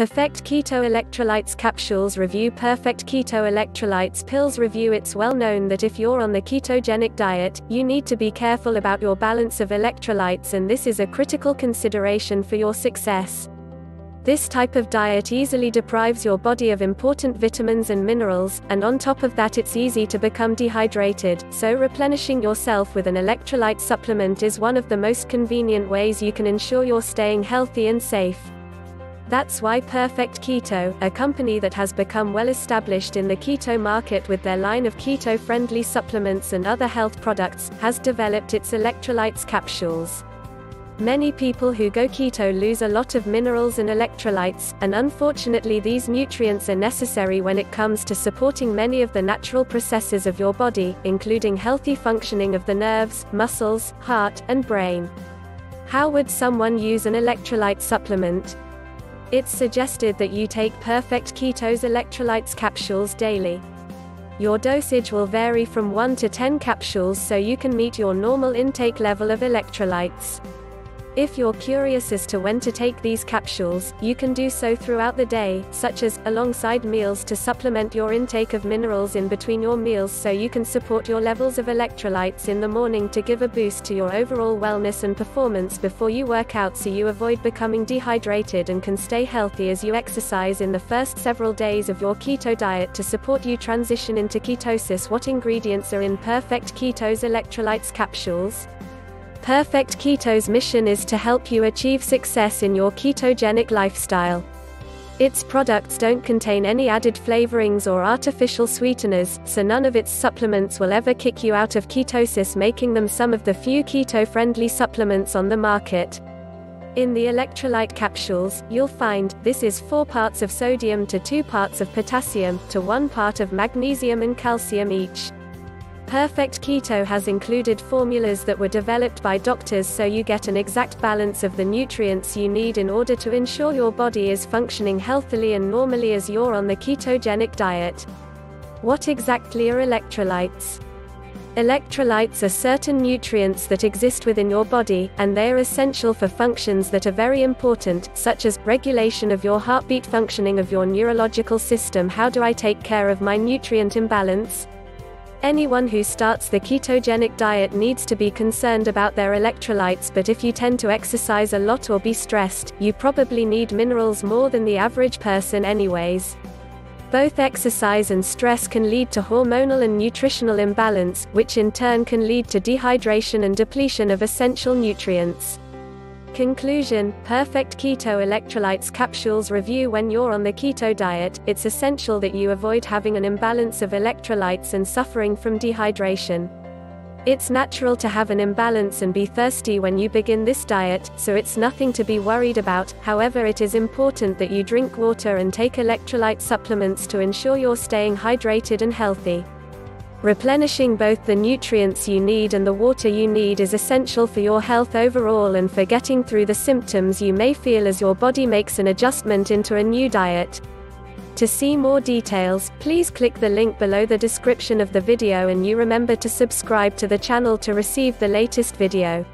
Perfect Keto Electrolytes Capsules Review Perfect Keto Electrolytes Pills Review It's well known that if you're on the ketogenic diet, you need to be careful about your balance of electrolytes, and this is a critical consideration for your success. This type of diet easily deprives your body of important vitamins and minerals, and on top of that, it's easy to become dehydrated, so replenishing yourself with an electrolyte supplement is one of the most convenient ways you can ensure you're staying healthy and safe. That's why Perfect Keto, a company that has become well established in the keto market with their line of keto friendly supplements and other health products, has developed its electrolytes capsules. Many people who go keto lose a lot of minerals and electrolytes, and unfortunately, these nutrients are necessary when it comes to supporting many of the natural processes of your body, including healthy functioning of the nerves, muscles, heart, and brain. How would someone use an electrolyte supplement? It's suggested that you take Perfect Keto's electrolytes capsules daily. Your dosage will vary from 1 to 10 capsules so you can meet your normal intake level of electrolytes. If you're curious as to when to take these capsules, you can do so throughout the day, such as alongside meals to supplement your intake of minerals in between your meals so you can support your levels of electrolytes in the morning to give a boost to your overall wellness and performance before you work out so you avoid becoming dehydrated and can stay healthy as you exercise in the first several days of your keto diet to support you transition into ketosis. What ingredients are in Perfect Keto's electrolytes capsules? Perfect Keto's mission is to help you achieve success in your ketogenic lifestyle. Its products don't contain any added flavorings or artificial sweeteners, so none of its supplements will ever kick you out of ketosis, making them some of the few keto friendly supplements on the market. In the electrolyte capsules, you'll find this is 4 parts of sodium to 2 parts of potassium to 1 part of magnesium and calcium each. Perfect Keto has included formulas that were developed by doctors so you get an exact balance of the nutrients you need in order to ensure your body is functioning healthily and normally as you're on the ketogenic diet. What exactly are electrolytes? Electrolytes are certain nutrients that exist within your body, and they are essential for functions that are very important, such as regulation of your heartbeat, functioning of your neurological system. How do I take care of my nutrient imbalance? Anyone who starts the ketogenic diet needs to be concerned about their electrolytes, but if you tend to exercise a lot or be stressed, you probably need minerals more than the average person, anyways. Both exercise and stress can lead to hormonal and nutritional imbalance, which in turn can lead to dehydration and depletion of essential nutrients. Conclusion Perfect Keto Electrolytes Capsules Review When you're on the keto diet, it's essential that you avoid having an imbalance of electrolytes and suffering from dehydration. It's natural to have an imbalance and be thirsty when you begin this diet, so it's nothing to be worried about. However, it is important that you drink water and take electrolyte supplements to ensure you're staying hydrated and healthy. Replenishing both the nutrients you need and the water you need is essential for your health overall and for getting through the symptoms you may feel as your body makes an adjustment into a new diet. To see more details, please click the link below the description of the video and you remember to subscribe to the channel to receive the latest video.